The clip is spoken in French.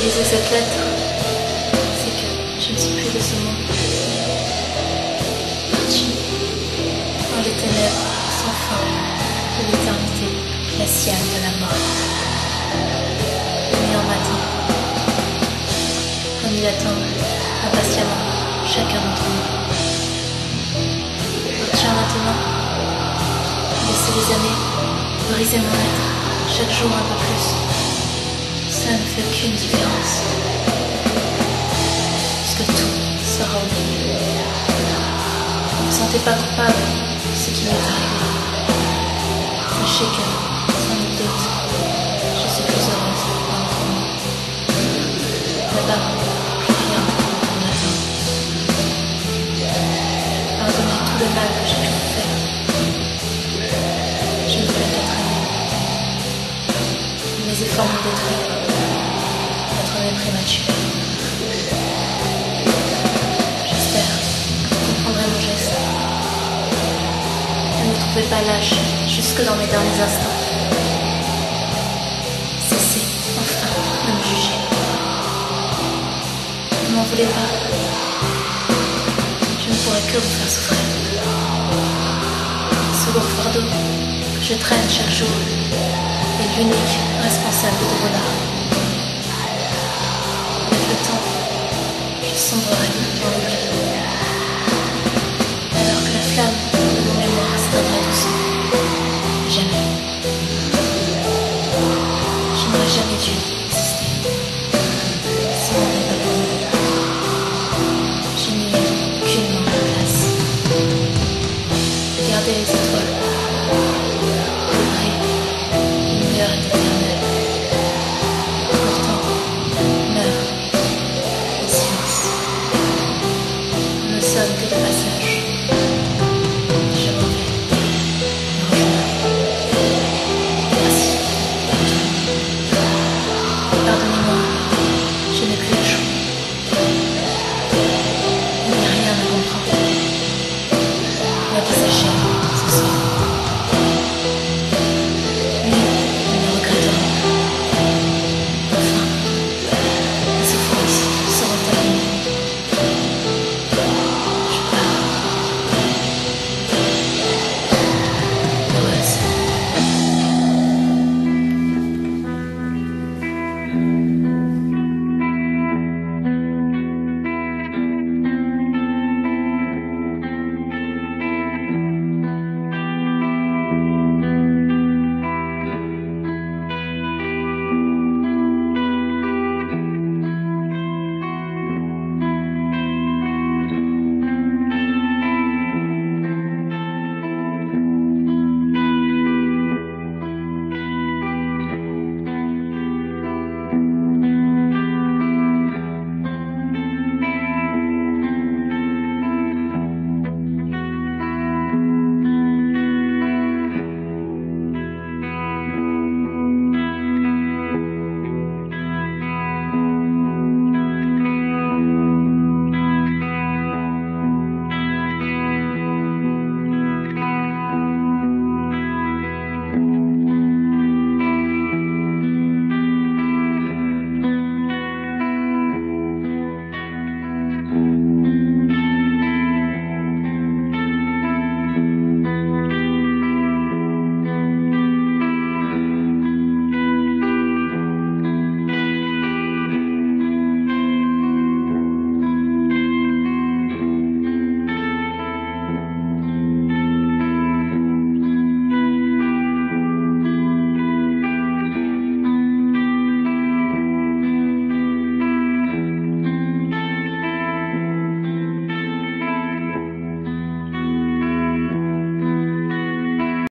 lisez cette lettre, c'est que je ne suis plus de ce monde. Parti dans les ténèbres sans fin de l'éternité glaciale de la mort. Le mur m'attend, comme il attend impatiemment chacun d'entre nous. Tiens maintenant, laissez les années briser mon être chaque jour un peu plus. Ça ne fait aucune différence. Puisque tout sera oublié. Ne vous sentez pas coupable de ce qui m'est arrivé. Sachez que, sans doute, je suis plus heureuse. Là-bas, rien ne m'attend. Pardonnez tout le mal que j'ai pu faire. Je ne voulais qu'être aimée. Mes efforts m'ont détruit. J'espère que vous comprendrez mon geste. Ne me trouvez pas lâche jusque dans mes derniers instants. Cessez enfin de me juger. Ne m'en voulez pas. Je ne pourrai que vous faire souffrir. Ce lourd fardeau que je traîne chaque jour est l'unique responsable de vos larmes. someone monkey. They're not gonna fly.